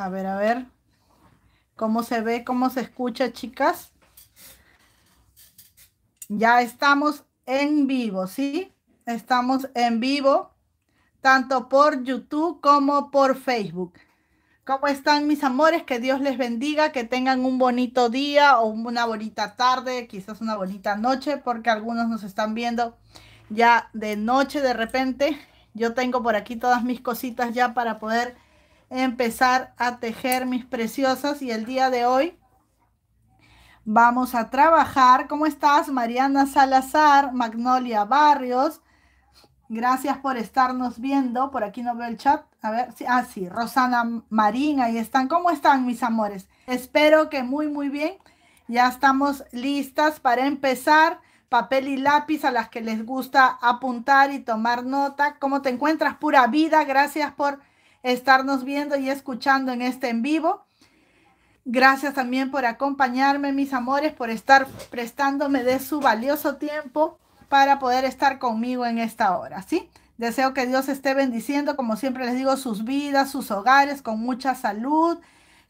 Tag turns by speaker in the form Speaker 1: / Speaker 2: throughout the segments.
Speaker 1: A ver, a ver. ¿Cómo se ve? ¿Cómo se escucha, chicas? Ya estamos en vivo, ¿sí? Estamos en vivo, tanto por YouTube como por Facebook. ¿Cómo están mis amores? Que Dios les bendiga, que tengan un bonito día o una bonita tarde, quizás una bonita noche, porque algunos nos están viendo ya de noche de repente. Yo tengo por aquí todas mis cositas ya para poder empezar a tejer mis preciosas y el día de hoy vamos a trabajar. ¿Cómo estás, Mariana Salazar, Magnolia Barrios? Gracias por estarnos viendo. Por aquí no veo el chat. A ver, sí, ah, sí, Rosana Marín, ahí están. ¿Cómo están, mis amores? Espero que muy, muy bien. Ya estamos listas para empezar. Papel y lápiz a las que les gusta apuntar y tomar nota. ¿Cómo te encuentras? Pura vida. Gracias por estarnos viendo y escuchando en este en vivo. Gracias también por acompañarme, mis amores, por estar prestándome de su valioso tiempo para poder estar conmigo en esta hora, ¿sí? Deseo que Dios esté bendiciendo, como siempre les digo, sus vidas, sus hogares, con mucha salud,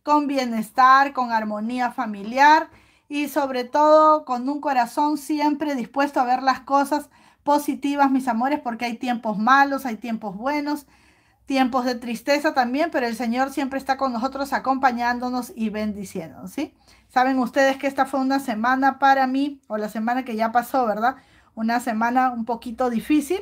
Speaker 1: con bienestar, con armonía familiar y sobre todo con un corazón siempre dispuesto a ver las cosas positivas, mis amores, porque hay tiempos malos, hay tiempos buenos tiempos de tristeza también, pero el Señor siempre está con nosotros acompañándonos y bendiciéndonos, ¿sí? Saben ustedes que esta fue una semana para mí, o la semana que ya pasó, ¿verdad? Una semana un poquito difícil,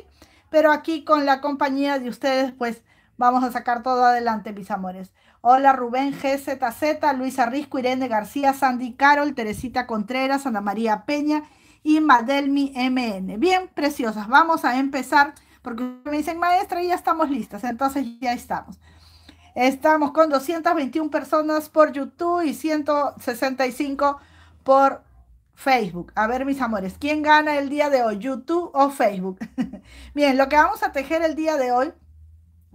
Speaker 1: pero aquí con la compañía de ustedes, pues vamos a sacar todo adelante, mis amores. Hola Rubén GZZ, Luisa Risco, Irene García, Sandy Carol, Teresita Contreras, Ana María Peña y Madelmi MN. Bien, preciosas, vamos a empezar porque me dicen, maestra, ya estamos listas, entonces ya estamos. Estamos con 221 personas por YouTube y 165 por Facebook. A ver, mis amores, ¿quién gana el día de hoy, YouTube o Facebook? Bien, lo que vamos a tejer el día de hoy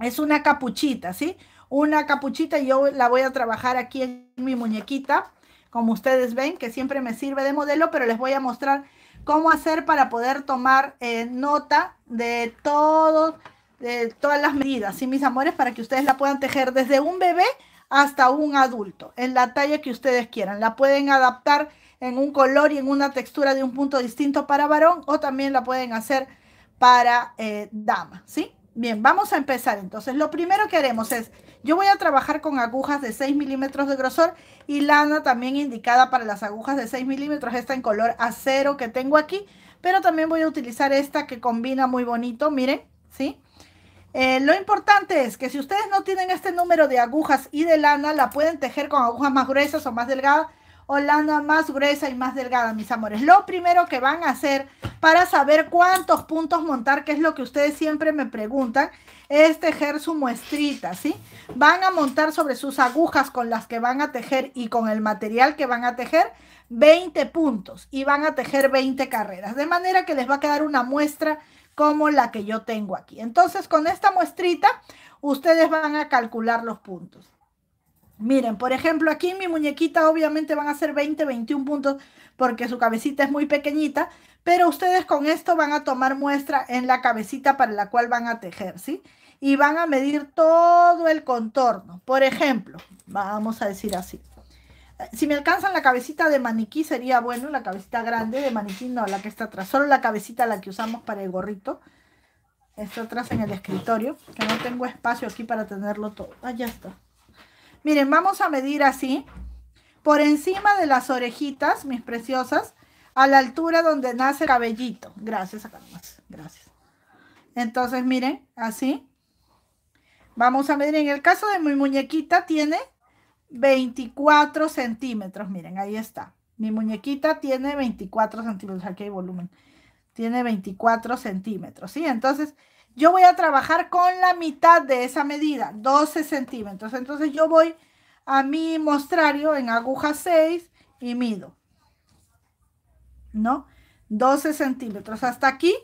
Speaker 1: es una capuchita, ¿sí? Una capuchita, yo la voy a trabajar aquí en mi muñequita, como ustedes ven, que siempre me sirve de modelo, pero les voy a mostrar cómo hacer para poder tomar eh, nota de de todas las medidas, ¿sí, mis amores? Para que ustedes la puedan tejer desde un bebé hasta un adulto, en la talla que ustedes quieran. La pueden adaptar en un color y en una textura de un punto distinto para varón o también la pueden hacer para eh, dama, ¿sí? Bien, vamos a empezar entonces. Lo primero que haremos es, yo voy a trabajar con agujas de 6 milímetros de grosor y lana también indicada para las agujas de 6 milímetros, esta en color acero que tengo aquí, pero también voy a utilizar esta que combina muy bonito, miren, ¿sí? Eh, lo importante es que si ustedes no tienen este número de agujas y de lana, la pueden tejer con agujas más gruesas o más delgadas o lana más gruesa y más delgada, mis amores. Lo primero que van a hacer para saber cuántos puntos montar, que es lo que ustedes siempre me preguntan, es tejer su muestrita, ¿sí? Van a montar sobre sus agujas con las que van a tejer y con el material que van a tejer 20 puntos y van a tejer 20 carreras, de manera que les va a quedar una muestra como la que yo tengo aquí. Entonces, con esta muestrita, ustedes van a calcular los puntos. Miren, por ejemplo, aquí en mi muñequita obviamente van a ser 20, 21 puntos porque su cabecita es muy pequeñita, pero ustedes con esto van a tomar muestra en la cabecita para la cual van a tejer, ¿sí? Y van a medir todo el contorno. Por ejemplo, vamos a decir así. Si me alcanzan la cabecita de maniquí sería bueno, la cabecita grande de maniquí, no, la que está atrás, solo la cabecita la que usamos para el gorrito. Está atrás en el escritorio, que no tengo espacio aquí para tenerlo todo. Ah, ya está. Miren, vamos a medir así, por encima de las orejitas, mis preciosas, a la altura donde nace el cabellito. Gracias, acá más. Gracias. Entonces, miren, así. Vamos a medir, en el caso de mi muñequita tiene 24 centímetros. Miren, ahí está. Mi muñequita tiene 24 centímetros. Aquí hay volumen. Tiene 24 centímetros, ¿sí? Entonces, yo voy a trabajar con la mitad de esa medida, 12 centímetros. Entonces yo voy a mi mostrario en aguja 6 y mido, ¿no? 12 centímetros. Hasta aquí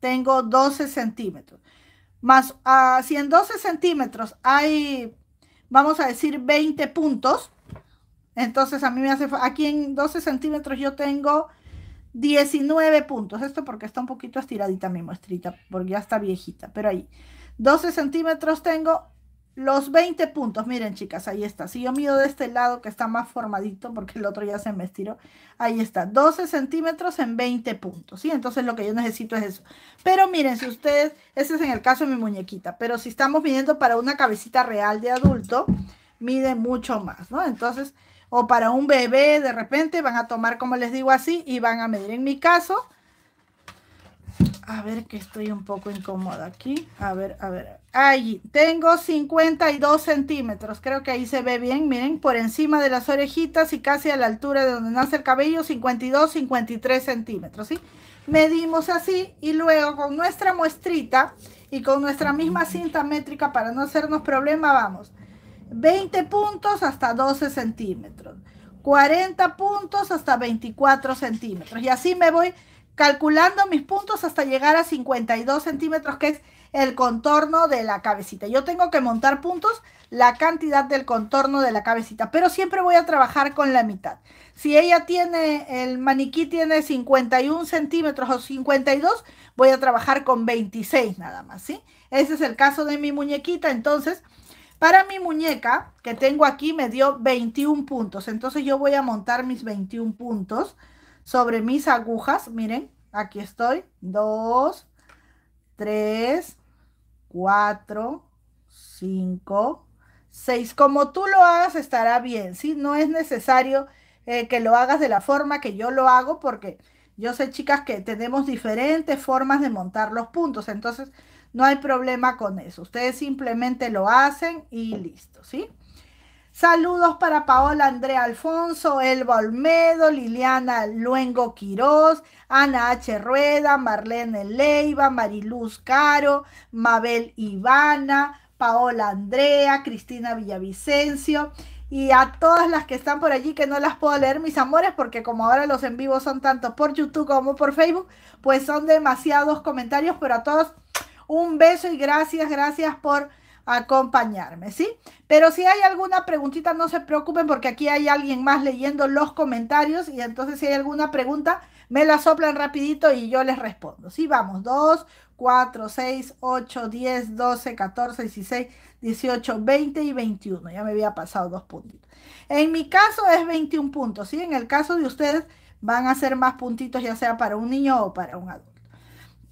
Speaker 1: tengo 12 centímetros. Más, uh, si en 12 centímetros hay, vamos a decir, 20 puntos, entonces a mí me hace, aquí en 12 centímetros yo tengo 19 puntos. Esto porque está un poquito estiradita mi muestrita, porque ya está viejita, pero ahí. 12 centímetros tengo los 20 puntos. Miren, chicas, ahí está. Si yo mido de este lado que está más formadito, porque el otro ya se me estiró, ahí está. 12 centímetros en 20 puntos, ¿sí? Entonces lo que yo necesito es eso. Pero miren, si ustedes, ese es en el caso de mi muñequita, pero si estamos midiendo para una cabecita real de adulto, mide mucho más, ¿no? Entonces, o para un bebé, de repente van a tomar, como les digo así, y van a medir. En mi caso, a ver que estoy un poco incómoda aquí. A ver, a ver. Ahí, tengo 52 centímetros. Creo que ahí se ve bien. Miren, por encima de las orejitas y casi a la altura de donde nace el cabello, 52, 53 centímetros, ¿sí? Medimos así y luego con nuestra muestrita y con nuestra misma cinta métrica para no hacernos problema, vamos. 20 puntos hasta 12 centímetros. 40 puntos hasta 24 centímetros. Y así me voy calculando mis puntos hasta llegar a 52 centímetros, que es el contorno de la cabecita. Yo tengo que montar puntos la cantidad del contorno de la cabecita, pero siempre voy a trabajar con la mitad. Si ella tiene, el maniquí tiene 51 centímetros o 52, voy a trabajar con 26 nada más, ¿sí? Ese es el caso de mi muñequita, entonces... Para mi muñeca que tengo aquí me dio 21 puntos. Entonces yo voy a montar mis 21 puntos sobre mis agujas. Miren, aquí estoy. Dos, tres, cuatro, cinco, seis. Como tú lo hagas estará bien, ¿sí? No es necesario eh, que lo hagas de la forma que yo lo hago porque yo sé, chicas, que tenemos diferentes formas de montar los puntos. Entonces, no hay problema con eso. Ustedes simplemente lo hacen y listo, ¿sí? Saludos para Paola Andrea Alfonso, Elba Olmedo, Liliana Luengo Quirós, Ana H. Rueda, Marlene Leiva, Mariluz Caro, Mabel Ivana, Paola Andrea, Cristina Villavicencio y a todas las que están por allí que no las puedo leer, mis amores, porque como ahora los en vivo son tanto por YouTube como por Facebook, pues son demasiados comentarios, pero a todos un beso y gracias, gracias por acompañarme, ¿sí? Pero si hay alguna preguntita, no se preocupen porque aquí hay alguien más leyendo los comentarios y entonces si hay alguna pregunta, me la soplan rapidito y yo les respondo. Sí, vamos, 2, 4, 6, 8, 10, 12, 14, 16, 18, 20 y 21. Ya me había pasado dos puntitos. En mi caso es 21 puntos, ¿sí? En el caso de ustedes van a ser más puntitos, ya sea para un niño o para un adulto.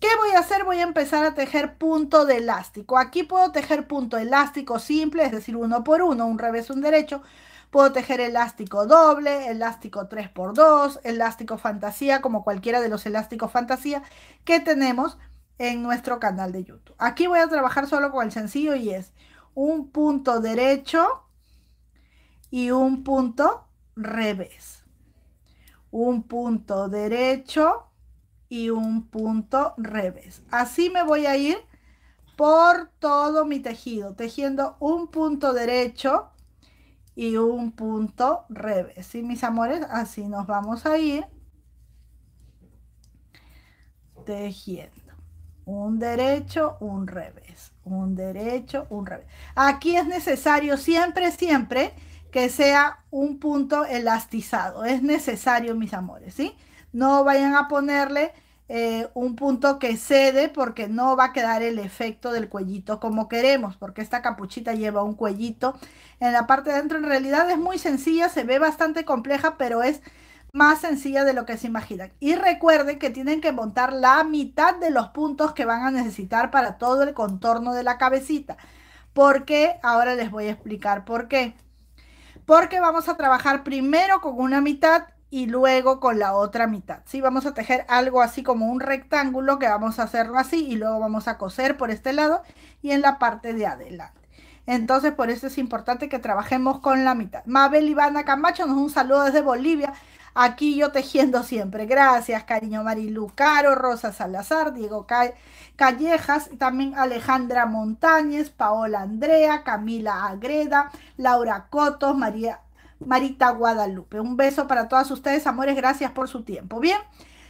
Speaker 1: ¿Qué voy a hacer? Voy a empezar a tejer punto de elástico. Aquí puedo tejer punto elástico simple, es decir, uno por uno, un revés, un derecho. Puedo tejer elástico doble, elástico 3x2, elástico fantasía, como cualquiera de los elásticos fantasía que tenemos en nuestro canal de YouTube. Aquí voy a trabajar solo con el sencillo y es un punto derecho y un punto revés. Un punto derecho y un punto revés. Así me voy a ir por todo mi tejido, tejiendo un punto derecho y un punto revés. ¿Sí, mis amores? Así nos vamos a ir tejiendo. Un derecho, un revés. Un derecho, un revés. Aquí es necesario siempre, siempre que sea un punto elastizado. Es necesario, mis amores, ¿sí? No vayan a ponerle eh, un punto que cede porque no va a quedar el efecto del cuellito como queremos, porque esta capuchita lleva un cuellito en la parte de adentro. En realidad es muy sencilla, se ve bastante compleja, pero es más sencilla de lo que se imaginan. Y recuerden que tienen que montar la mitad de los puntos que van a necesitar para todo el contorno de la cabecita. Porque ahora les voy a explicar por qué. Porque vamos a trabajar primero con una mitad y luego con la otra mitad. ¿sí? Vamos a tejer algo así como un rectángulo que vamos a hacerlo así y luego vamos a coser por este lado y en la parte de adelante. Entonces, por eso es importante que trabajemos con la mitad. Mabel Ivana Camacho nos un saludo desde Bolivia. Aquí yo tejiendo siempre. Gracias, cariño Marilu Caro, Rosa Salazar, Diego Callejas, también Alejandra Montañez, Paola Andrea, Camila Agreda, Laura Cotos, María Marita Guadalupe. Un beso para todas ustedes, amores, gracias por su tiempo. Bien,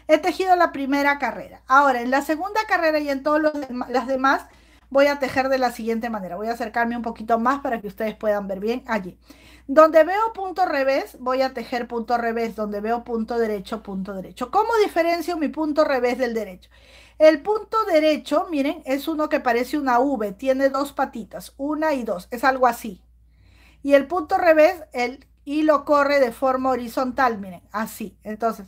Speaker 1: he tejido la primera carrera. Ahora, en la segunda carrera y en todas las demás, voy a tejer de la siguiente manera. Voy a acercarme un poquito más para que ustedes puedan ver bien allí. Donde veo punto revés, voy a tejer punto revés. Donde veo punto derecho, punto derecho. ¿Cómo diferencio mi punto revés del derecho? El punto derecho, miren, es uno que parece una V, tiene dos patitas, una y dos, es algo así. Y el punto revés, el hilo corre de forma horizontal, miren, así. Entonces,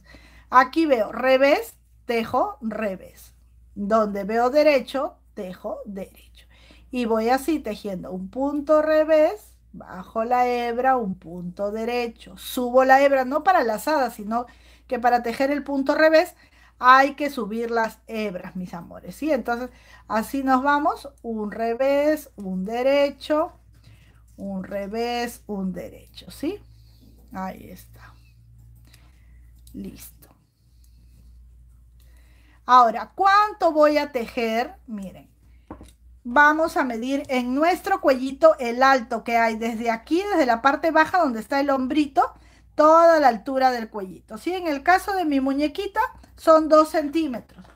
Speaker 1: aquí veo revés, tejo, revés. Donde veo derecho, tejo, derecho. Y voy así tejiendo un punto revés, bajo la hebra, un punto derecho. Subo la hebra, no para lazada, sino que para tejer el punto revés hay que subir las hebras, mis amores, ¿sí? Entonces, así nos vamos, un revés, un derecho, un revés, un derecho, ¿sí? Ahí está. Listo. Ahora, ¿cuánto voy a tejer? Miren, vamos a medir en nuestro cuellito el alto que hay desde aquí, desde la parte baja donde está el hombrito, toda la altura del cuellito. ¿sí? En el caso de mi muñequita son 2 centímetros.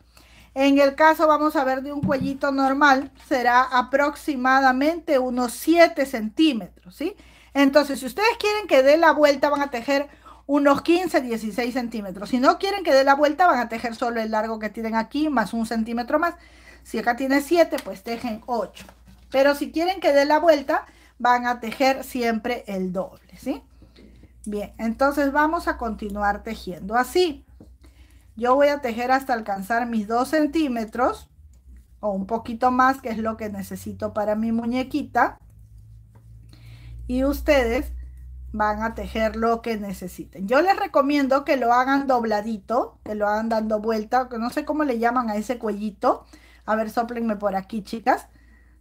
Speaker 1: En el caso, vamos a ver, de un cuellito normal, será aproximadamente unos 7 centímetros, ¿sí? Entonces, si ustedes quieren que dé la vuelta, van a tejer unos 15, 16 centímetros. Si no quieren que dé la vuelta, van a tejer solo el largo que tienen aquí, más un centímetro más. Si acá tiene 7, pues tejen 8. Pero si quieren que dé la vuelta, van a tejer siempre el doble, ¿sí? Bien, entonces vamos a continuar tejiendo así. Yo voy a tejer hasta alcanzar mis 2 centímetros o un poquito más, que es lo que necesito para mi muñequita. Y ustedes van a tejer lo que necesiten. Yo les recomiendo que lo hagan dobladito, que lo hagan dando vuelta, que no sé cómo le llaman a ese cuellito. A ver, soplenme por aquí, chicas.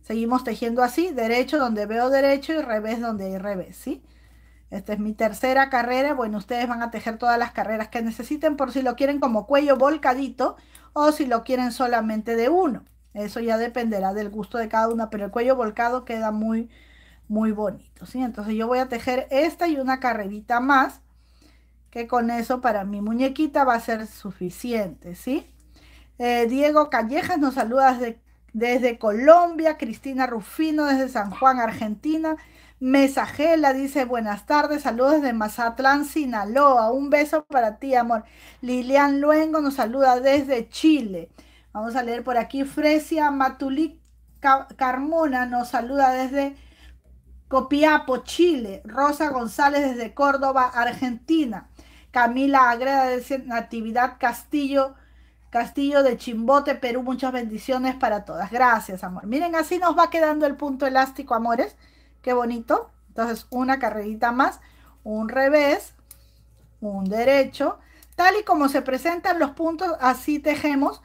Speaker 1: Seguimos tejiendo así, derecho donde veo derecho y revés donde hay revés, ¿sí? Esta es mi tercera carrera. Bueno, ustedes van a tejer todas las carreras que necesiten por si lo quieren como cuello volcadito o si lo quieren solamente de uno. Eso ya dependerá del gusto de cada una, pero el cuello volcado queda muy, muy bonito, ¿sí? Entonces yo voy a tejer esta y una carrerita más, que con eso para mi muñequita va a ser suficiente, ¿sí? Eh, Diego Callejas nos saluda desde, desde, Colombia, Cristina Rufino desde San Juan, Argentina, Mesajela dice buenas tardes, saludos desde Mazatlán, Sinaloa, un beso para ti, amor. Lilian Luengo nos saluda desde Chile. Vamos a leer por aquí, Fresia Matuli Carmona nos saluda desde Copiapo, Chile. Rosa González desde Córdoba, Argentina. Camila Agreda de Natividad Castillo, Castillo de Chimbote, Perú. Muchas bendiciones para todas. Gracias, amor. Miren, así nos va quedando el punto elástico, amores. Qué bonito. Entonces, una carrerita más, un revés, un derecho. Tal y como se presentan los puntos, así tejemos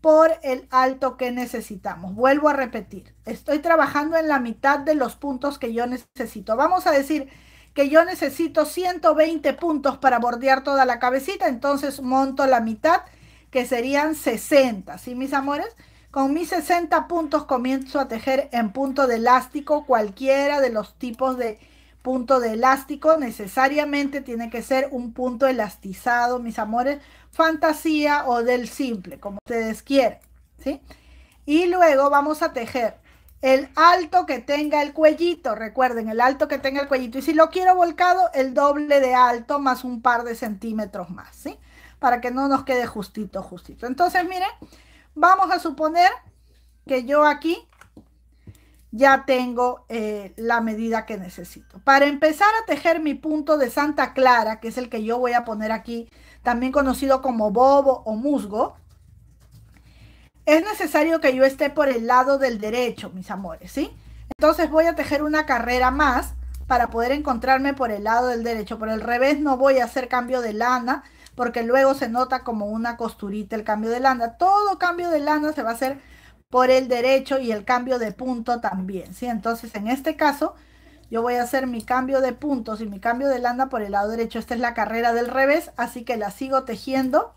Speaker 1: por el alto que necesitamos. Vuelvo a repetir, estoy trabajando en la mitad de los puntos que yo necesito. Vamos a decir que yo necesito 120 puntos para bordear toda la cabecita, entonces monto la mitad, que serían 60, ¿sí, mis amores? Con mis 60 puntos comienzo a tejer en punto de elástico cualquiera de los tipos de punto de elástico. Necesariamente tiene que ser un punto elastizado, mis amores, fantasía o del simple, como ustedes quieren, ¿sí? Y luego vamos a tejer el alto que tenga el cuellito, recuerden, el alto que tenga el cuellito. Y si lo quiero volcado, el doble de alto más un par de centímetros más, ¿sí? Para que no nos quede justito, justito. Entonces, miren, vamos a suponer que yo aquí ya tengo eh, la medida que necesito. Para empezar a tejer mi punto de Santa Clara, que es el que yo voy a poner aquí, también conocido como bobo o musgo, es necesario que yo esté por el lado del derecho, mis amores, ¿sí? Entonces voy a tejer una carrera más para poder encontrarme por el lado del derecho. Por el revés no voy a hacer cambio de lana porque luego se nota como una costurita el cambio de lana. Todo cambio de lana se va a hacer por el derecho y el cambio de punto también, ¿sí? Entonces, en este caso, yo voy a hacer mi cambio de puntos y mi cambio de lana por el lado derecho. Esta es la carrera del revés, así que la sigo tejiendo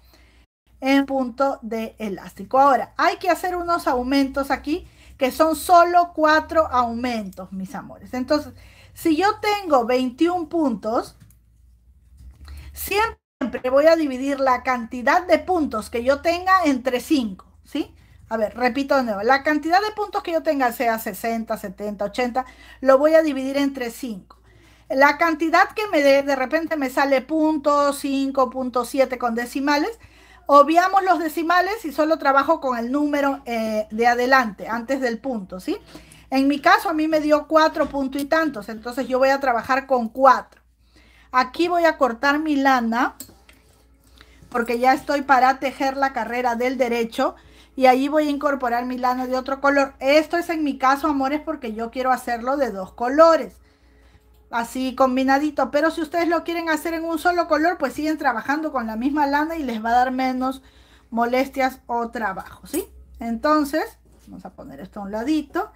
Speaker 1: en punto de elástico. Ahora, hay que hacer unos aumentos aquí que son solo cuatro aumentos, mis amores. Entonces, si yo tengo 21 puntos, siempre voy a dividir la cantidad de puntos que yo tenga entre 5, ¿sí? A ver, repito de nuevo, la cantidad de puntos que yo tenga, sea 60, 70, 80, lo voy a dividir entre 5. La cantidad que me dé, de repente me sale punto 5, punto 7 con decimales, obviamos los decimales y solo trabajo con el número eh, de adelante, antes del punto, ¿sí? En mi caso, a mí me dio cuatro puntos y tantos, entonces yo voy a trabajar con cuatro. Aquí voy a cortar mi lana, porque ya estoy para tejer la carrera del derecho, y ahí voy a incorporar mi lana de otro color. Esto es en mi caso, amores, porque yo quiero hacerlo de dos colores así combinadito. Pero si ustedes lo quieren hacer en un solo color, pues siguen trabajando con la misma lana y les va a dar menos molestias o trabajo, ¿sí? Entonces, vamos a poner esto a un ladito.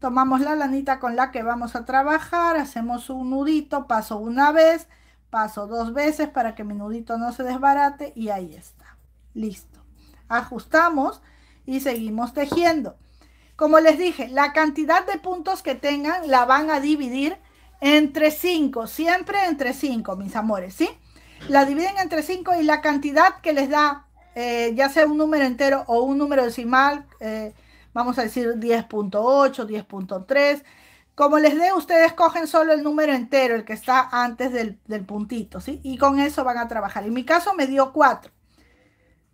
Speaker 1: Tomamos la lanita con la que vamos a trabajar, hacemos un nudito, paso una vez, paso dos veces para que mi nudito no se desbarate y ahí está. Listo. Ajustamos y seguimos tejiendo. Como les dije, la cantidad de puntos que tengan la van a dividir entre 5, siempre entre 5, mis amores, ¿sí? La dividen entre 5 y la cantidad que les da, eh, ya sea un número entero o un número decimal, eh, vamos a decir 10.8, 10.3. Como les dé, ustedes cogen solo el número entero, el que está antes del, del, puntito, ¿sí? Y con eso van a trabajar. En mi caso me dio 4.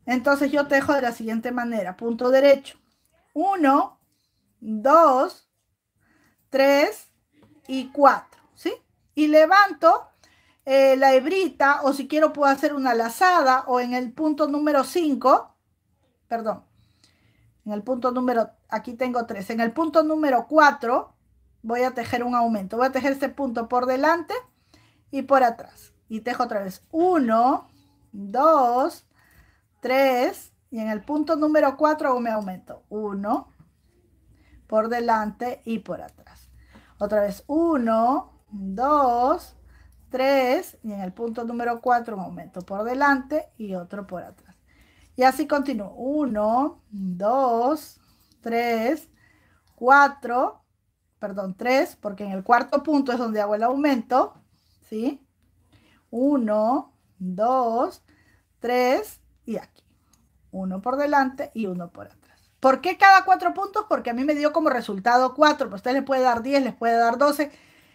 Speaker 1: Entonces yo tejo de la siguiente manera. Punto derecho. 1, 2, 3 y 4 y levanto eh, la hebrita o si quiero puedo hacer una lazada o en el punto número 5, perdón, en el punto número, aquí tengo 3, en el punto número 4 voy a tejer un aumento, voy a tejer este punto por delante y por atrás y tejo otra vez 1, 2, 3 y en el punto número 4 hago mi aumento, 1 por delante y por atrás. Otra vez 1, 2, 3 y en el punto número 4 un aumento por delante y otro por atrás. Y así continúo. 1, 2, 3, 4, perdón, 3, porque en el cuarto punto es donde hago el aumento, ¿sí? 1, 2, 3 y aquí. Uno por delante y uno por atrás. ¿Por qué cada cuatro puntos? Porque a mí me dio como resultado 4, pues usted le puede dar 10, les puede dar 12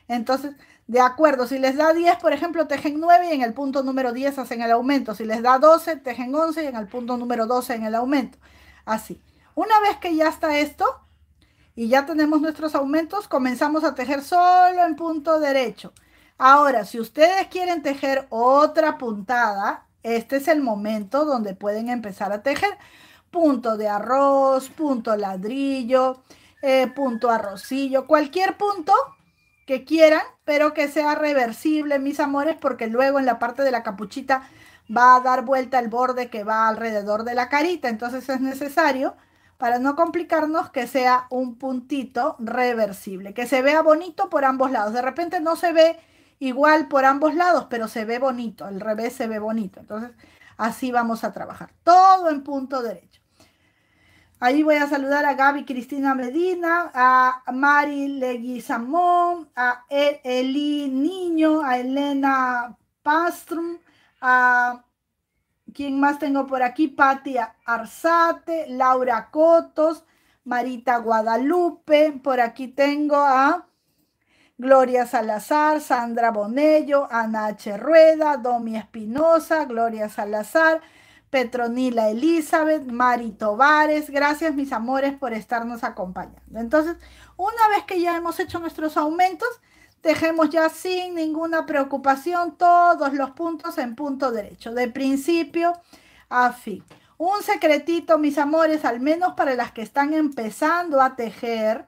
Speaker 1: entonces, de acuerdo, si les da 10, por ejemplo, tejen 9 y en el punto número 10 hacen el aumento. Si les da 12, tejen 11 y en el punto número 12 en el aumento. Así. Una vez que ya está esto y ya tenemos nuestros aumentos, comenzamos a tejer solo en punto derecho. Ahora, si ustedes quieren tejer otra puntada, este es el momento donde pueden empezar a tejer punto de arroz, punto ladrillo, eh, punto arrocillo, cualquier punto que quieran, pero que sea reversible, mis amores, porque luego en la parte de la capuchita va a dar vuelta el borde que va alrededor de la carita. Entonces es necesario, para no complicarnos, que sea un puntito reversible, que se vea bonito por ambos lados. De repente no se ve igual por ambos lados, pero se ve bonito, el revés se ve bonito. Entonces así vamos a trabajar, todo en punto derecho. Ahí voy a saludar a Gaby Cristina Medina, a Mari Leguizamón, a Eli Niño, a Elena Pastrum, a quien más tengo por aquí, Patia Arzate, Laura Cotos, Marita Guadalupe, por aquí tengo a Gloria Salazar, Sandra Bonello, Ana H. Rueda, Domi Espinosa, Gloria Salazar, Petronila Elizabeth, Mari Tovares. Gracias, mis amores, por estarnos acompañando. Entonces, una vez que ya hemos hecho nuestros aumentos, tejemos ya sin ninguna preocupación todos los puntos en punto derecho, de principio a fin. Un secretito, mis amores, al menos para las que están empezando a tejer.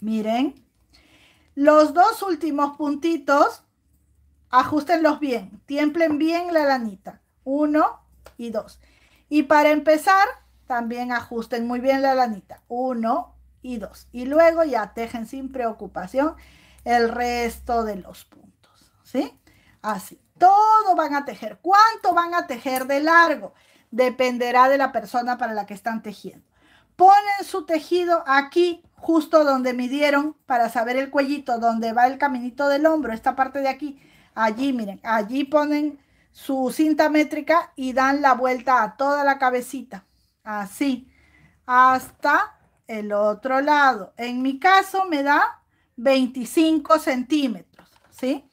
Speaker 1: Miren, los dos últimos puntitos, ajustenlos bien, tiemplen bien la lanita. Uno y dos. Y para empezar, también ajusten muy bien la lanita. Uno y dos. Y luego ya tejen sin preocupación el resto de los puntos. ¿Sí? Así. Todo van a tejer. ¿Cuánto van a tejer de largo? Dependerá de la persona para la que están tejiendo. Ponen su tejido aquí, justo donde midieron, para saber el cuellito, donde va el caminito del hombro, esta parte de aquí. Allí, miren, allí ponen su cinta métrica y dan la vuelta a toda la cabecita, así, hasta el otro lado. En mi caso me da 25 centímetros, ¿sí?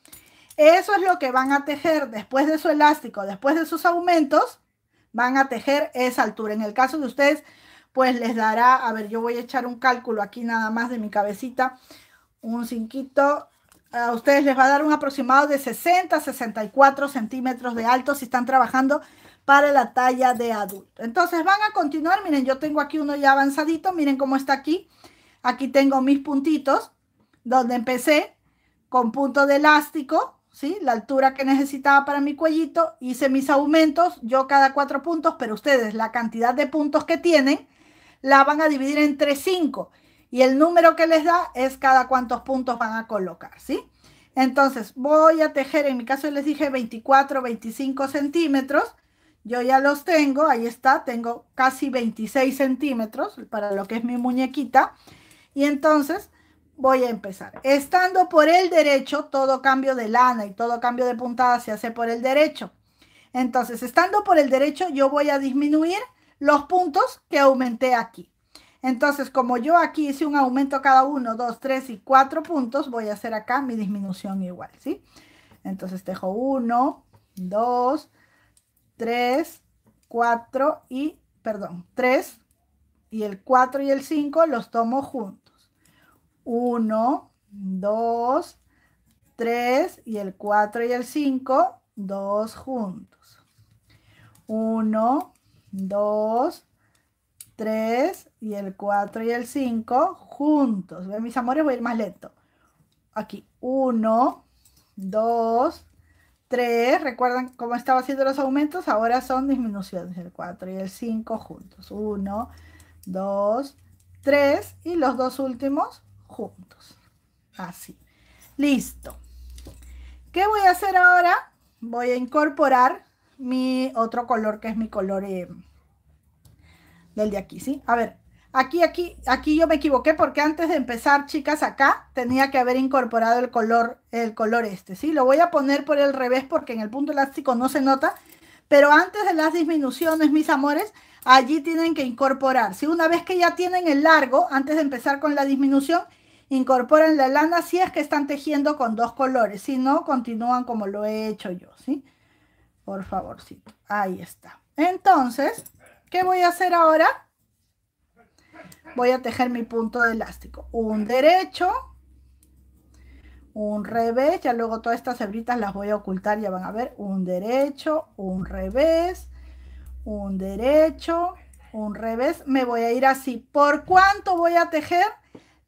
Speaker 1: Eso es lo que van a tejer después de su elástico, después de sus aumentos, van a tejer esa altura. En el caso de ustedes, pues les dará, a ver, yo voy a echar un cálculo aquí nada más de mi cabecita, un cinquito, a ustedes les va a dar un aproximado de 60 64 centímetros de alto si están trabajando para la talla de adulto. Entonces van a continuar, miren, yo tengo aquí uno ya avanzadito, miren cómo está aquí. Aquí tengo mis puntitos, donde empecé con punto de elástico, ¿sí? La altura que necesitaba para mi cuellito, hice mis aumentos, yo cada cuatro puntos, pero ustedes la cantidad de puntos que tienen la van a dividir entre cinco y el número que les da es cada cuántos puntos van a colocar, ¿sí? Entonces voy a tejer, en mi caso les dije 24, 25 centímetros, yo ya los tengo, ahí está, tengo casi 26 centímetros para lo que es mi muñequita. Y entonces voy a empezar. Estando por el derecho, todo cambio de lana y todo cambio de puntada se hace por el derecho. Entonces, estando por el derecho, yo voy a disminuir los puntos que aumenté aquí. Entonces, como yo aquí hice un aumento cada uno, dos, tres y cuatro puntos, voy a hacer acá mi disminución igual, ¿sí? Entonces, tejo uno, dos, tres, cuatro y, perdón, tres y el cuatro y el cinco los tomo juntos. 1, 2, 3 y el 4 y el 5, 2 juntos. 1, 2, 3 y el 4 y el 5 juntos. ¿Ven, mis amores? Voy a ir más lento. Aquí, 1, 2, 3. ¿Recuerdan cómo estaba haciendo los aumentos? Ahora son disminuciones. El 4 y el 5 juntos. 1, 2, 3 y los dos últimos juntos. Así. Listo. ¿Qué voy a hacer ahora? Voy a incorporar mi otro color, que es mi color eh, del de aquí, ¿sí? A ver, aquí, aquí, aquí yo me equivoqué porque antes de empezar, chicas, acá tenía que haber incorporado el color, el color este, ¿sí? Lo voy a poner por el revés porque en el punto elástico no se nota, pero antes de las disminuciones, mis amores, allí tienen que incorporar, ¿sí? Una vez que ya tienen el largo, antes de empezar con la disminución, incorporen la lana si es que están tejiendo con dos colores, si no, continúan como lo he hecho yo, ¿sí? Por favorcito, ahí está. Entonces, ¿qué voy a hacer ahora? Voy a tejer mi punto de elástico. Un derecho, un revés, ya luego todas estas hebritas las voy a ocultar, ya van a ver, un derecho, un revés, un derecho, un revés, me voy a ir así. ¿Por cuánto voy a tejer?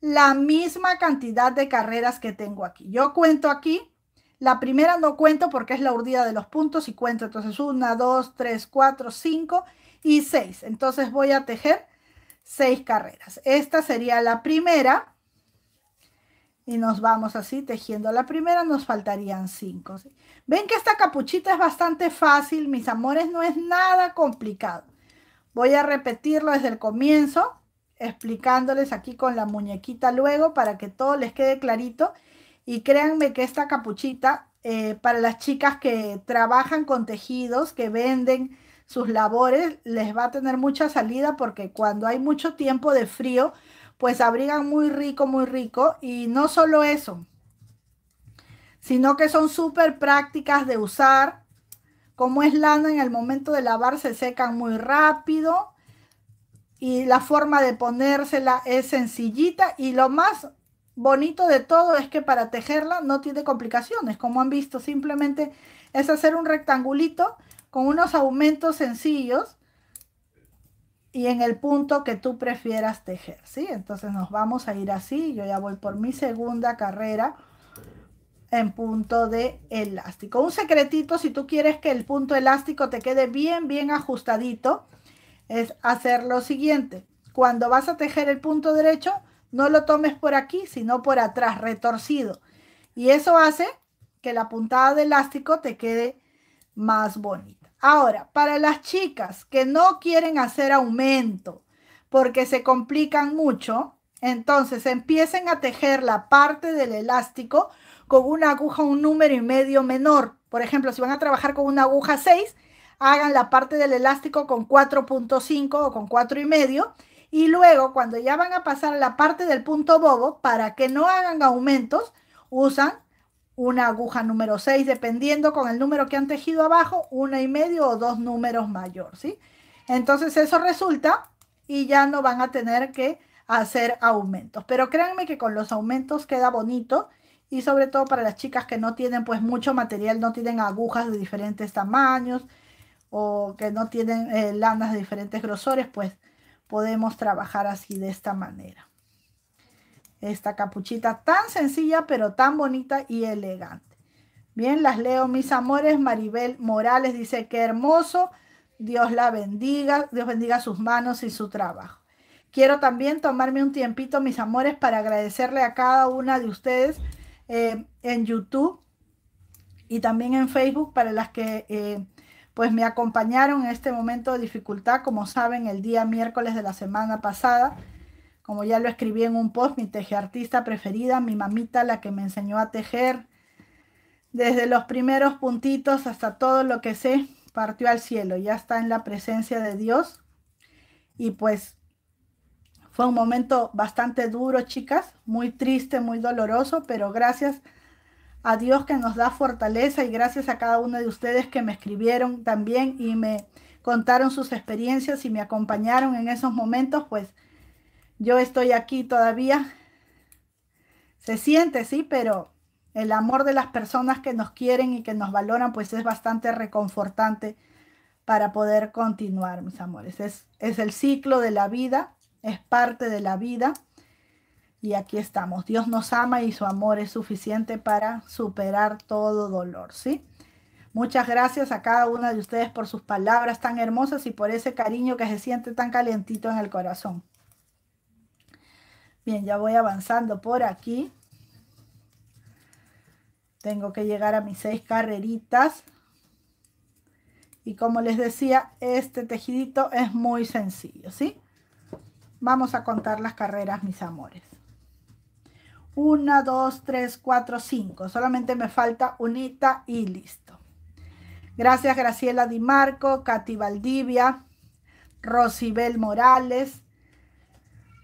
Speaker 1: la misma cantidad de carreras que tengo aquí. Yo cuento aquí, la primera no cuento porque es la urdida de los puntos y cuento entonces una, dos, tres, cuatro, cinco y seis. Entonces voy a tejer seis carreras. Esta sería la primera y nos vamos así tejiendo la primera, nos faltarían cinco. Ven que esta capuchita es bastante fácil, mis amores, no es nada complicado. Voy a repetirlo desde el comienzo explicándoles aquí con la muñequita luego para que todo les quede clarito. Y créanme que esta capuchita, eh, para las chicas que trabajan con tejidos, que venden sus labores, les va a tener mucha salida porque cuando hay mucho tiempo de frío, pues abrigan muy rico, muy rico. Y no solo eso, sino que son súper prácticas de usar. Como es lana, en el momento de lavar se secan muy rápido y la forma de ponérsela es sencillita y lo más bonito de todo es que para tejerla no tiene complicaciones, como han visto, simplemente es hacer un rectangulito con unos aumentos sencillos y en el punto que tú prefieras tejer, ¿sí? Entonces nos vamos a ir así, yo ya voy por mi segunda carrera en punto de elástico. Un secretito, si tú quieres que el punto elástico te quede bien, bien ajustadito, es hacer lo siguiente. Cuando vas a tejer el punto derecho, no lo tomes por aquí, sino por atrás, retorcido. Y eso hace que la puntada de elástico te quede más bonita. Ahora, para las chicas que no quieren hacer aumento porque se complican mucho, entonces empiecen a tejer la parte del elástico con una aguja un número y medio menor. Por ejemplo, si van a trabajar con una aguja 6, hagan la parte del elástico con 4.5 o con 4,5 y luego cuando ya van a pasar a la parte del punto bobo, para que no hagan aumentos, usan una aguja número 6, dependiendo con el número que han tejido abajo, una y medio o dos números mayor, ¿sí? Entonces eso resulta y ya no van a tener que hacer aumentos. Pero créanme que con los aumentos queda bonito y sobre todo para las chicas que no tienen pues mucho material, no tienen agujas de diferentes tamaños o que no tienen eh, lanas de diferentes grosores, pues podemos trabajar así de esta manera. Esta capuchita tan sencilla pero tan bonita y elegante. Bien, las leo mis amores. Maribel Morales dice que hermoso. Dios la bendiga. Dios bendiga sus manos y su trabajo. Quiero también tomarme un tiempito, mis amores, para agradecerle a cada una de ustedes eh, en YouTube y también en Facebook para las que eh, pues me acompañaron en este momento de dificultad, como saben, el día miércoles de la semana pasada, como ya lo escribí en un post, mi tejeartista preferida, mi mamita, la que me enseñó a tejer. Desde los primeros puntitos hasta todo lo que sé, partió al cielo, ya está en la presencia de Dios. Y pues fue un momento bastante duro, chicas, muy triste, muy doloroso, pero gracias a Dios que nos da fortaleza y gracias a cada uno de ustedes que me escribieron también y me contaron sus experiencias y me acompañaron en esos momentos, pues yo estoy aquí todavía. Se siente, sí, pero el amor de las personas que nos quieren y que nos valoran, pues es bastante reconfortante para poder continuar, mis amores. Es, es el ciclo de la vida es parte de la vida. Y aquí estamos. Dios nos ama y su amor es suficiente para superar todo dolor, ¿sí? Muchas gracias a cada una de ustedes por sus palabras tan hermosas y por ese cariño que se siente tan calientito en el corazón. Bien, ya voy avanzando por aquí. Tengo que llegar a mis seis carreritas. Y como les decía, este tejidito es muy sencillo, ¿sí? Vamos a contar las carreras, mis amores. Una, dos, tres, cuatro, cinco. Solamente me falta unita y listo. Gracias Graciela Di Marco, Katy Valdivia, Rosibel Morales.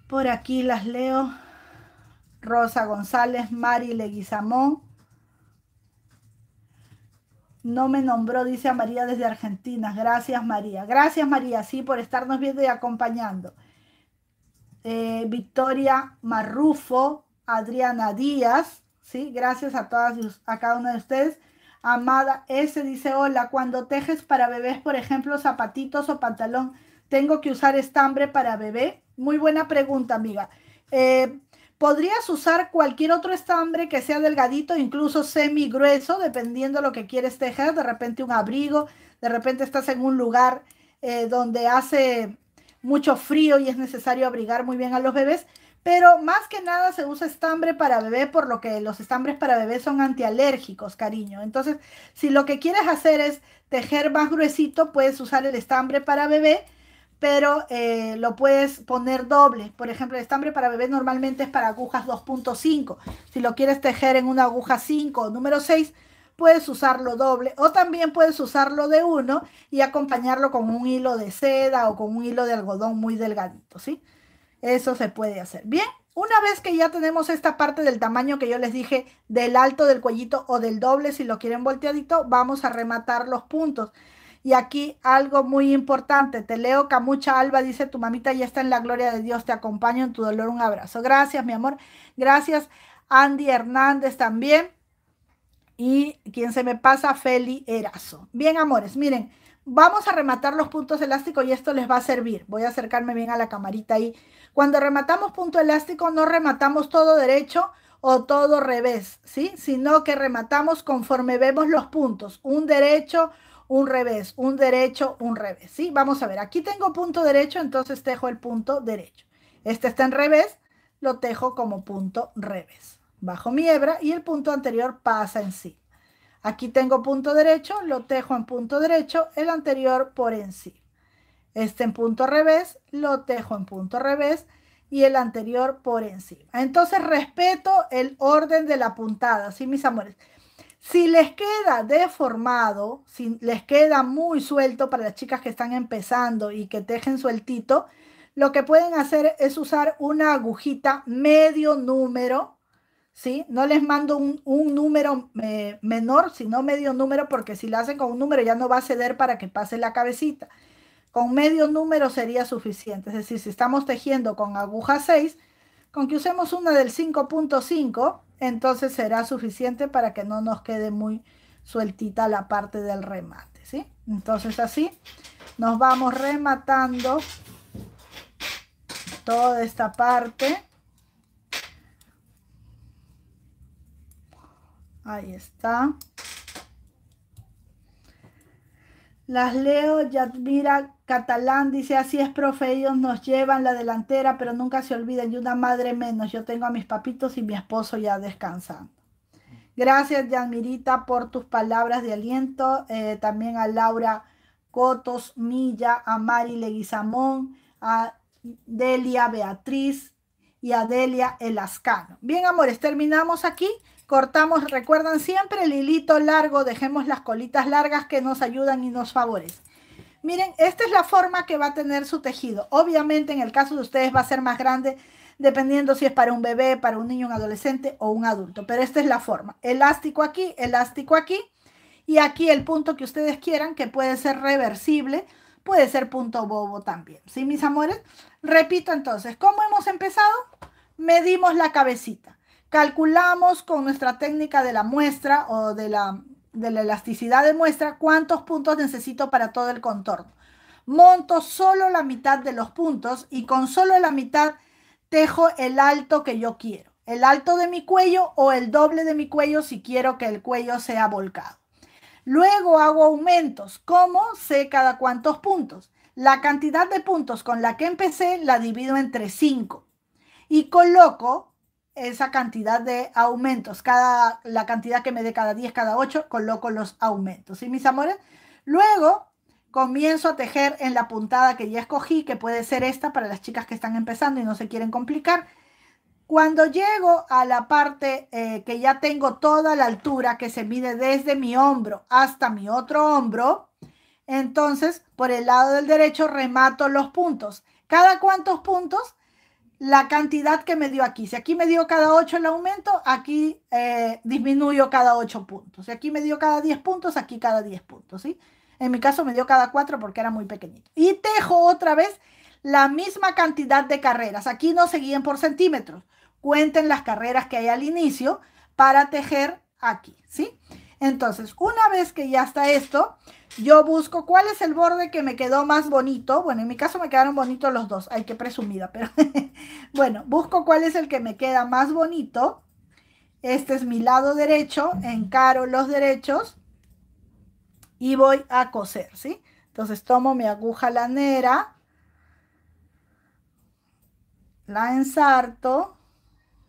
Speaker 1: Por aquí las leo. Rosa González, Mari Leguizamón. No me nombró, dice a María desde Argentina. Gracias María. Gracias María, sí, por estarnos viendo y acompañando. Eh, Victoria Marrufo, Adriana Díaz, ¿sí? Gracias a todas, a cada una de ustedes. Amada S dice, hola, cuando tejes para bebés, por ejemplo, zapatitos o pantalón, ¿tengo que usar estambre para bebé? Muy buena pregunta, amiga. Eh, podrías usar cualquier otro estambre que sea delgadito, incluso semi grueso, dependiendo de lo que quieres tejer. De repente un abrigo, de repente estás en un lugar eh, donde hace mucho frío y es necesario abrigar muy bien a los bebés. Pero más que nada se usa estambre para bebé, por lo que los estambres para bebé son antialérgicos, cariño. Entonces, si lo que quieres hacer es tejer más gruesito, puedes usar el estambre para bebé, pero eh, lo puedes poner doble. Por ejemplo, el estambre para bebé normalmente es para agujas 2.5. Si lo quieres tejer en una aguja 5 o número 6, puedes usarlo doble o también puedes usarlo de uno y acompañarlo con un hilo de seda o con un hilo de algodón muy delgadito, ¿sí? Eso se puede hacer. Bien, una vez que ya tenemos esta parte del tamaño que yo les dije del alto del cuellito o del doble, si lo quieren volteadito, vamos a rematar los puntos. Y aquí algo muy importante, te leo Camucha Alba, dice tu mamita ya está en la gloria de Dios, te acompaño en tu dolor, un abrazo. Gracias, mi amor. Gracias, Andy Hernández también y quien se me pasa, Feli Erazo. Bien, amores, miren, vamos a rematar los puntos elásticos y esto les va a servir. Voy a acercarme bien a la camarita ahí. Cuando rematamos punto elástico, no rematamos todo derecho o todo revés, ¿sí? Sino que rematamos conforme vemos los puntos. Un derecho, un revés, un derecho, un revés, ¿sí? Vamos a ver, aquí tengo punto derecho, entonces tejo el punto derecho. Este está en revés, lo tejo como punto revés bajo mi hebra y el punto anterior pasa en sí. Aquí tengo punto derecho, lo tejo en punto derecho, el anterior por encima. Este en punto revés, lo tejo en punto revés y el anterior por encima. Entonces respeto el orden de la puntada, ¿sí, mis amores? Si les queda deformado, si les queda muy suelto para las chicas que están empezando y que tejen sueltito, lo que pueden hacer es usar una agujita medio número, ¿sí? No les mando un, número eh, menor, sino medio número, porque si lo hacen con un número ya no va a ceder para que pase la cabecita. Con medio número sería suficiente. Es decir, si estamos tejiendo con aguja 6, con que usemos una del 5.5, entonces será suficiente para que no nos quede muy sueltita la parte del remate, ¿sí? Entonces así nos vamos rematando toda esta parte. Ahí está. Las leo, Yadmira Catalán dice, así es, profe, ellos nos llevan la delantera, pero nunca se olviden, y una madre menos, yo tengo a mis papitos y mi esposo ya descansando. Gracias, Yadmirita, por tus palabras de aliento. Eh, también a Laura Cotos Milla, a Mari Leguizamón, a Delia Beatriz y a Delia Elascano. Bien, amores, terminamos aquí. Cortamos, recuerdan siempre el hilito largo, dejemos las colitas largas que nos ayudan y nos favorecen. Miren, esta es la forma que va a tener su tejido. Obviamente en el caso de ustedes va a ser más grande dependiendo si es para un bebé, para un niño, un adolescente o un adulto. Pero esta es la forma. Elástico aquí, elástico aquí. Y aquí el punto que ustedes quieran, que puede ser reversible, puede ser punto bobo también. ¿Sí, mis amores? Repito entonces, ¿cómo hemos empezado? Medimos la cabecita. Calculamos con nuestra técnica de la muestra o de la, de la elasticidad de muestra cuántos puntos necesito para todo el contorno. Monto solo la mitad de los puntos y con solo la mitad tejo el alto que yo quiero. El alto de mi cuello o el doble de mi cuello si quiero que el cuello sea volcado. Luego hago aumentos. ¿Cómo? Sé cada cuántos puntos. La cantidad de puntos con la que empecé la divido entre 5 y coloco esa cantidad de aumentos. Cada, la cantidad que me dé cada 10, cada 8, coloco los aumentos. ¿Sí, mis amores? Luego comienzo a tejer en la puntada que ya escogí, que puede ser esta para las chicas que están empezando y no se quieren complicar. Cuando llego a la parte eh, que ya tengo toda la altura que se mide desde mi hombro hasta mi otro hombro, entonces por el lado del derecho remato los puntos. ¿Cada cuántos puntos? La cantidad que me dio aquí. Si aquí me dio cada 8 el aumento, aquí eh, disminuyo cada 8 puntos. Si aquí me dio cada 10 puntos, aquí cada 10 puntos. ¿sí? En mi caso me dio cada cuatro porque era muy pequeñito. Y tejo otra vez la misma cantidad de carreras. Aquí no se guíen por centímetros. Cuenten las carreras que hay al inicio para tejer aquí, ¿sí? Entonces, una vez que ya está esto, yo busco cuál es el borde que me quedó más bonito. Bueno, en mi caso me quedaron bonitos los dos. Ay, qué presumida, pero bueno, busco cuál es el que me queda más bonito. Este es mi lado derecho, encaro los derechos y voy a coser, ¿sí? Entonces tomo mi aguja lanera, la ensarto,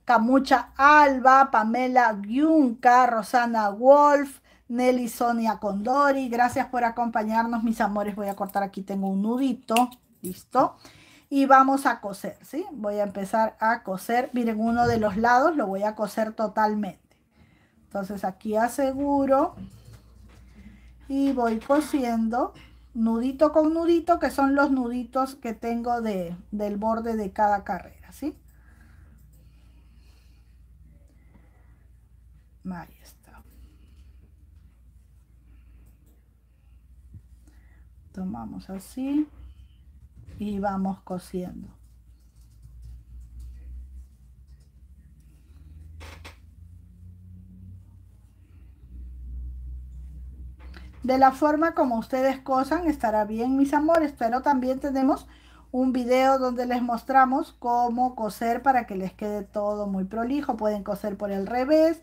Speaker 1: Camucha Alba, Pamela Giunca, Rosana Wolf, Nelly Sonia Condori, gracias por acompañarnos, mis amores. Voy a cortar aquí, tengo un nudito, listo. Y vamos a coser, ¿sí? Voy a empezar a coser. Miren, uno de los lados lo voy a coser totalmente. Entonces aquí aseguro y voy cosiendo nudito con nudito, que son los nuditos que tengo de, del borde de cada carrera, ¿sí? Ahí está. Tomamos así y vamos cosiendo. de la forma como ustedes cosan estará bien mis amores pero también tenemos un video donde les mostramos cómo coser para que les quede todo muy prolijo pueden coser por el revés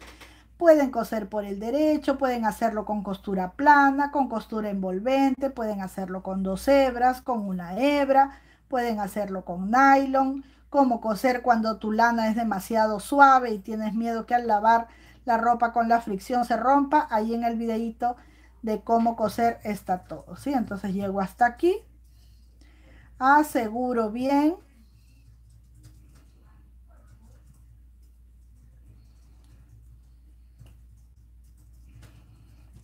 Speaker 1: pueden coser por el derecho pueden hacerlo con costura plana con costura envolvente pueden hacerlo con dos hebras con una hebra pueden hacerlo con nylon cómo coser cuando tu lana es demasiado suave y tienes miedo que al lavar la ropa con la fricción se rompa ahí en el videito de cómo coser está todo, ¿sí? Entonces llego hasta aquí, aseguro bien.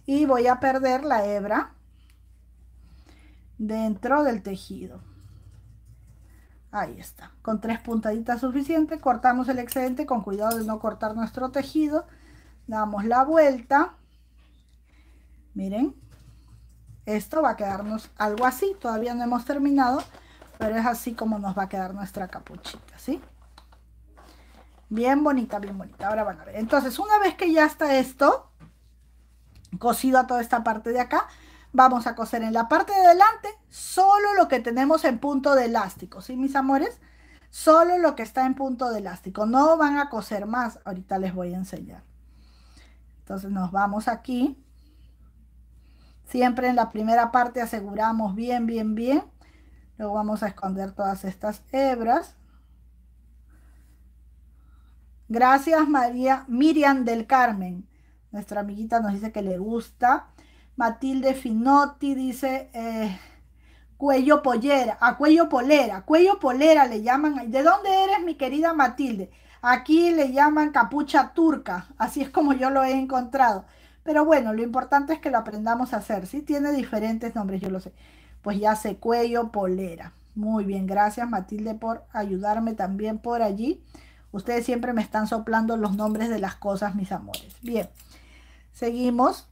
Speaker 1: Y voy a perder la hebra dentro del tejido. Ahí está. Con tres puntaditas suficiente. Cortamos el excedente con cuidado de no cortar nuestro tejido. Damos la vuelta. Miren. Esto va a quedarnos algo así. Todavía no hemos terminado. Pero es así como nos va a quedar nuestra capuchita. ¿Sí? Bien bonita, bien bonita. Ahora van a ver. Entonces, una vez que ya está esto cosido a toda esta parte de acá, vamos a coser en la parte de delante solo lo que tenemos en punto de elástico, ¿sí, mis amores? Solo lo que está en punto de elástico. No van a coser más. Ahorita les voy a enseñar. Entonces nos vamos aquí. Siempre en la primera parte aseguramos bien, bien, bien. Luego vamos a esconder todas estas hebras. Gracias María Miriam del Carmen. Nuestra amiguita nos dice que le gusta. Matilde Finotti dice eh, cuello pollera, a cuello polera, cuello polera le llaman. ¿De dónde eres mi querida Matilde? Aquí le llaman capucha turca, así es como yo lo he encontrado. Pero bueno, lo importante es que lo aprendamos a hacer. Sí, tiene diferentes nombres, yo lo sé. Pues ya sé, cuello polera. Muy bien, gracias Matilde por ayudarme también por allí. Ustedes siempre me están soplando los nombres de las cosas, mis amores. Bien, seguimos.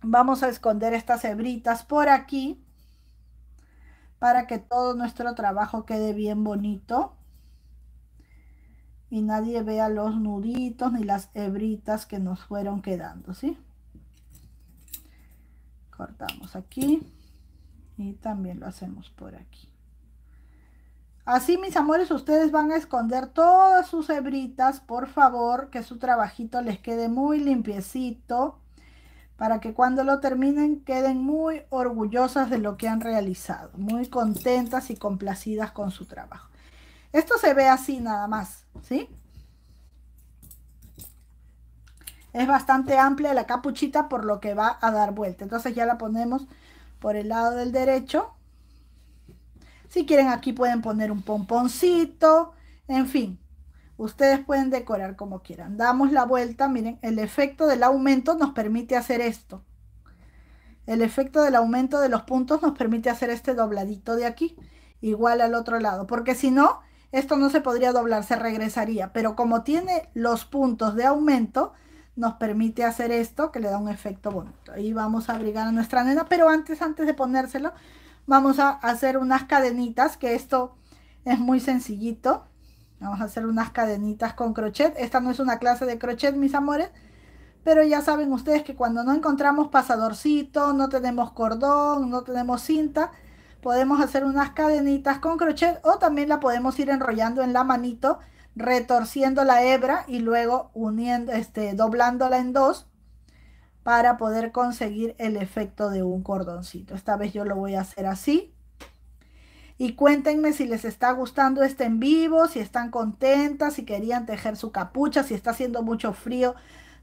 Speaker 1: Vamos a esconder estas hebritas por aquí para que todo nuestro trabajo quede bien bonito y nadie vea los nuditos ni las hebritas que nos fueron quedando, ¿sí? Cortamos aquí y también lo hacemos por aquí. Así, mis amores, ustedes van a esconder todas sus hebritas, por favor, que su trabajito les quede muy limpiecito, para que cuando lo terminen queden muy orgullosas de lo que han realizado, muy contentas y complacidas con su trabajo. Esto se ve así nada más, ¿sí? Es bastante amplia la capuchita por lo que va a dar vuelta. Entonces ya la ponemos por el lado del derecho si quieren aquí pueden poner un pomponcito, en fin, ustedes pueden decorar como quieran. Damos la vuelta, miren, el efecto del aumento nos permite hacer esto. El efecto del aumento de los puntos nos permite hacer este dobladito de aquí, igual al otro lado, porque si no, esto no se podría doblar, se regresaría, pero como tiene los puntos de aumento, nos permite hacer esto que le da un efecto bonito. Ahí vamos a abrigar a nuestra nena, pero antes, antes de ponérselo, vamos a hacer unas cadenitas, que esto es muy sencillito. Vamos a hacer unas cadenitas con crochet. Esta no es una clase de crochet, mis amores, pero ya saben ustedes que cuando no encontramos pasadorcito, no tenemos cordón, no tenemos cinta, podemos hacer unas cadenitas con crochet o también la podemos ir enrollando en la manito, retorciendo la hebra y luego uniendo, este, doblándola en dos para poder conseguir el efecto de un cordoncito. Esta vez yo lo voy a hacer así. Y cuéntenme si les está gustando este en vivo, si están contentas, si querían tejer su capucha, si está haciendo mucho frío.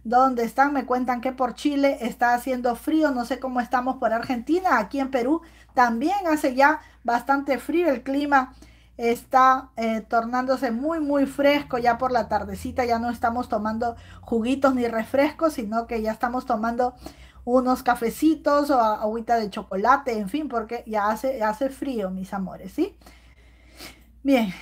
Speaker 1: ¿Dónde están? Me cuentan que por Chile está haciendo frío. No sé cómo estamos por Argentina. Aquí en Perú también hace ya bastante frío el clima está eh, tornándose muy muy fresco ya por la tardecita, ya no estamos tomando juguitos ni refrescos, sino que ya estamos tomando unos cafecitos o agüita de chocolate, en fin, porque ya hace, hace frío, mis amores, ¿sí? Bien,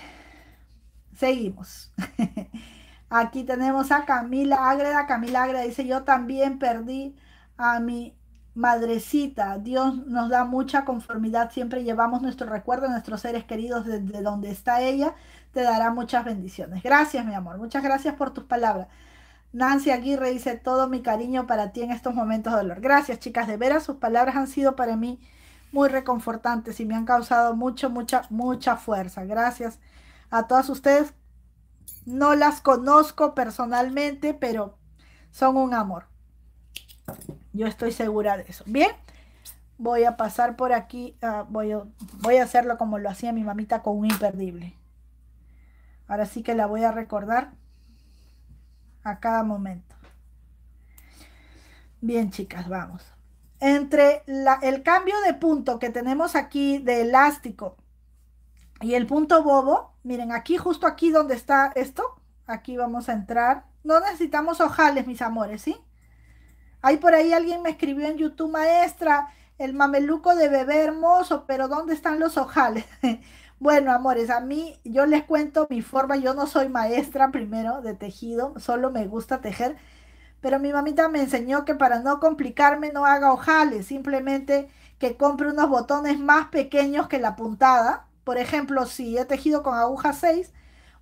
Speaker 1: seguimos. Aquí tenemos a Camila Ágreda. Camila Ágreda dice, yo también perdí a mi Madrecita, Dios nos da mucha conformidad, siempre llevamos nuestro recuerdo de nuestros seres queridos desde donde está ella, te dará muchas bendiciones. Gracias, mi amor, muchas gracias por tus palabras. Nancy Aguirre dice todo mi cariño para ti en estos momentos de dolor. Gracias, chicas, de veras sus palabras han sido para mí muy reconfortantes y me han causado mucho, mucha, mucha fuerza. Gracias a todas ustedes. No las conozco personalmente, pero son un amor. Yo estoy segura de eso. Bien, voy a pasar por aquí. Ah, voy, a, voy a hacerlo como lo hacía mi mamita con un imperdible. Ahora sí que la voy a recordar a cada momento. Bien, chicas, vamos. Entre el cambio de punto que tenemos aquí de elástico y el punto bobo, miren, aquí, justo aquí donde está esto, aquí vamos a entrar. No necesitamos ojales, mis amores, ¿sí? Ahí por ahí alguien me escribió en YouTube, maestra, el mameluco de bebé hermoso, pero ¿dónde están los ojales? Bueno, amores, a mí yo les cuento mi forma, yo no soy maestra primero de tejido, solo me gusta tejer, pero mi mamita me enseñó que para no complicarme no haga ojales, simplemente que compre unos botones más pequeños que la puntada. Por ejemplo, si he tejido con aguja 6,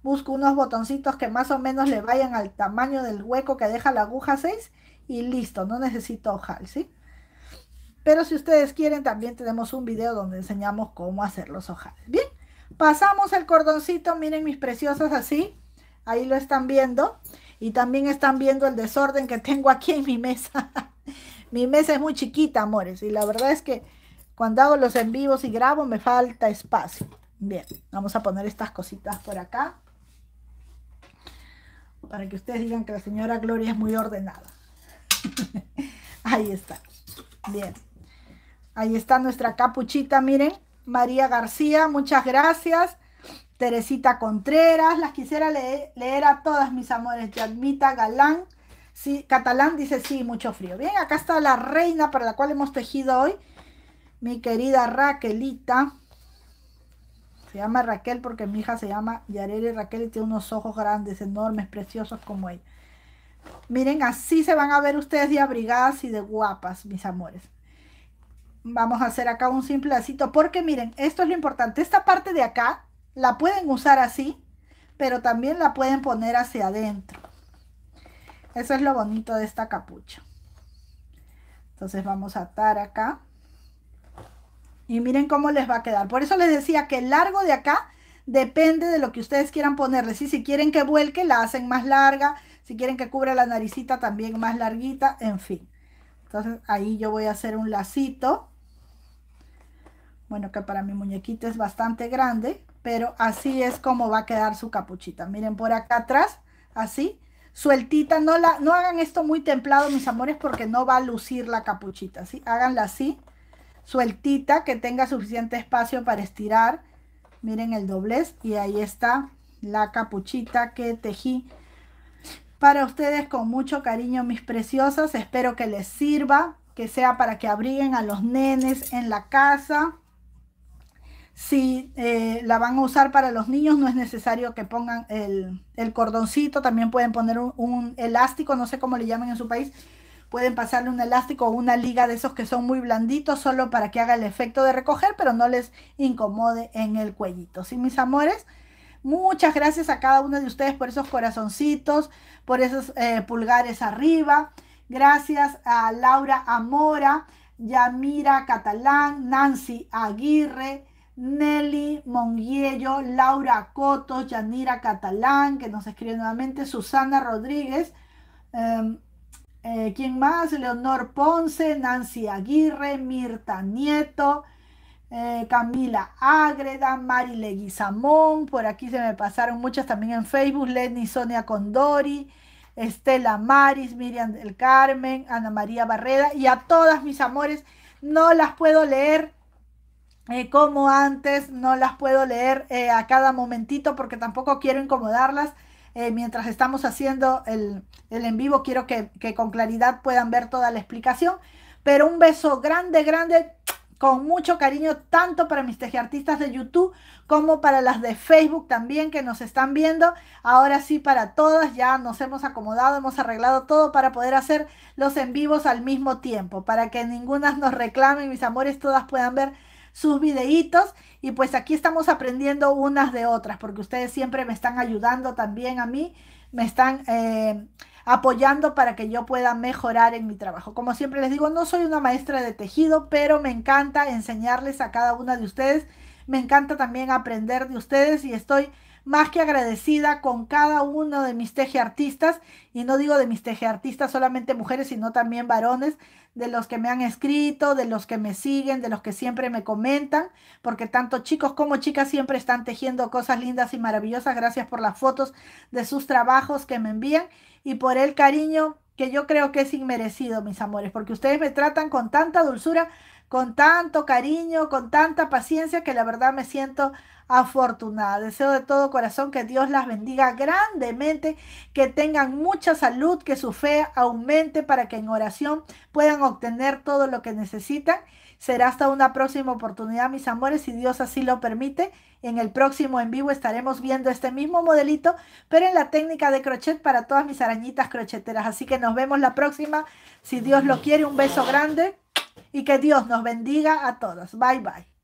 Speaker 1: busco unos botoncitos que más o menos le vayan al tamaño del hueco que deja la aguja 6 y listo, no necesito ojal, ¿sí? Pero si ustedes quieren, también tenemos un video donde enseñamos cómo hacer los ojales. Bien, pasamos el cordoncito, miren mis preciosas así, ahí lo están viendo. Y también están viendo el desorden que tengo aquí en mi mesa. mi mesa es muy chiquita, amores, y la verdad es que cuando hago los en vivos y grabo me falta espacio. Bien, vamos a poner estas cositas por acá para que ustedes digan que la señora Gloria es muy ordenada. Ahí está. Bien. Ahí está nuestra capuchita, miren. María García, muchas gracias. Teresita Contreras, las quisiera leer, a todas mis amores. Yadmita Galán, sí, catalán dice sí, mucho frío. Bien, acá está la reina para la cual hemos tejido hoy. Mi querida Raquelita. Se llama Raquel porque mi hija se llama Yareli Raquel y tiene unos ojos grandes, enormes, preciosos como ella. Miren, así se van a ver ustedes de abrigadas y de guapas, mis amores. Vamos a hacer acá un simple lacito porque miren, esto es lo importante. Esta parte de acá la pueden usar así, pero también la pueden poner hacia adentro. Eso es lo bonito de esta capucha. Entonces vamos a atar acá. Y miren cómo les va a quedar. Por eso les decía que el largo de acá depende de lo que ustedes quieran ponerle. Si quieren que vuelque, la hacen más larga. Si quieren que cubra la naricita, también más larguita. En fin. Entonces ahí yo voy a hacer un lacito. Bueno, que para mi muñequita es bastante grande. Pero así es como va a quedar su capuchita. Miren por acá atrás. Así. Sueltita. No, la, no hagan esto muy templado, mis amores, porque no va a lucir la capuchita. ¿sí? Háganla así sueltita, que tenga suficiente espacio para estirar. Miren el doblez y ahí está la capuchita que tejí para ustedes con mucho cariño, mis preciosas. Espero que les sirva, que sea para que abriguen a los nenes en la casa. Si eh, la van a usar para los niños, no es necesario que pongan el, cordoncito. También pueden poner un, un, elástico, no sé cómo le llaman en su país, Pueden pasarle un elástico o una liga de esos que son muy blanditos solo para que haga el efecto de recoger, pero no les incomode en el cuellito. ¿Sí, mis amores? Muchas gracias a cada uno de ustedes por esos corazoncitos, por esos eh, pulgares arriba. Gracias a Laura Amora, Yamira Catalán, Nancy Aguirre, Nelly Monguiello, Laura Cotos, Yanira Catalán, que nos escribe nuevamente, Susana Rodríguez, em, eh, ¿Quién más? Leonor Ponce, Nancy Aguirre, Mirta Nieto, eh, Camila Ágreda, Mari Leguizamón, por aquí se me pasaron muchas también en Facebook, Lenny Sonia Condori, Estela Maris, Miriam del Carmen, Ana María Barreda y a todas mis amores, no las puedo leer eh, como antes, no las puedo leer a cada momentito porque tampoco quiero incomodarlas eh, mientras estamos haciendo el, en vivo, quiero que, con claridad puedan ver toda la explicación. Pero un beso grande, grande, con mucho cariño, tanto para mis tejiartistas de YouTube como para las de Facebook también que nos están viendo. Ahora sí, para todas, ya nos hemos acomodado, hemos arreglado todo para poder hacer los en vivos al mismo tiempo, para que ninguna nos reclame, mis amores, todas puedan ver sus videitos y pues aquí estamos aprendiendo unas de otras porque ustedes siempre me están ayudando también a mí, me están eh, apoyando para que yo pueda mejorar en mi trabajo. Como siempre les digo, no soy una maestra de tejido, pero me encanta enseñarles a cada una de ustedes. Me encanta también aprender de ustedes y estoy más que agradecida con cada uno de mis tejeartistas, y no digo de mis tejeartistas solamente mujeres, sino también varones, de los que me han escrito, de los que me siguen, de los que siempre me comentan, porque tanto chicos como chicas siempre están tejiendo cosas lindas y maravillosas. Gracias por las fotos de sus trabajos que me envían y por el cariño que yo creo que es inmerecido, mis amores, porque ustedes me tratan con tanta dulzura, con tanto cariño, con tanta paciencia, que la verdad me siento afortunada. Deseo de todo corazón que Dios las bendiga grandemente, que tengan mucha salud, que su fe aumente para que en oración puedan obtener todo lo que necesitan. Será hasta una próxima oportunidad, mis amores, si Dios así lo permite. En el próximo en vivo estaremos viendo este mismo modelito, pero en la técnica de crochet para todas mis arañitas crocheteras. Así que nos vemos la próxima, si Dios lo quiere. Un beso grande y que Dios nos bendiga a todos. Bye, bye.